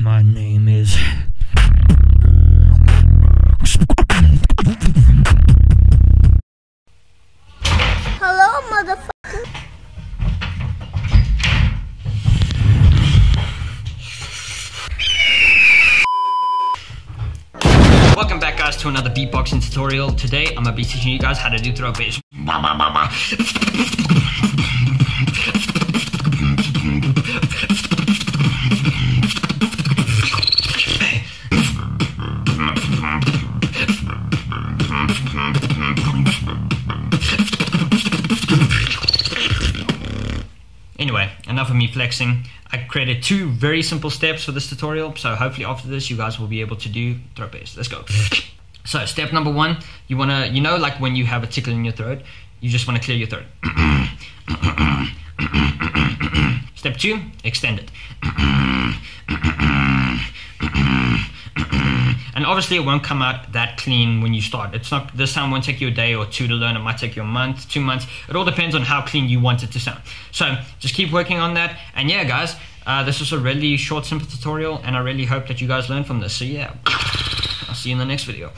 My name is. Hello, motherfucker. Welcome back, guys, to another beatboxing tutorial. Today, I'm gonna be teaching you guys how to do throat bass. Anyway, enough of me flexing. I created two very simple steps for this tutorial, so hopefully after this you guys will be able to do throat bass. Let's go. So step number one, you wanna, you know like when you have a tickle in your throat, you just wanna clear your throat. Step two, extend it. And obviously it won't come out that clean when you start. It's not this sound won't take you a day or two to learn. It might take you a month, two months. It all depends on how clean you want it to sound. So just keep working on that. And yeah, guys, uh, this was a really short, simple tutorial, and I really hope that you guys learned from this. So yeah, I'll see you in the next video.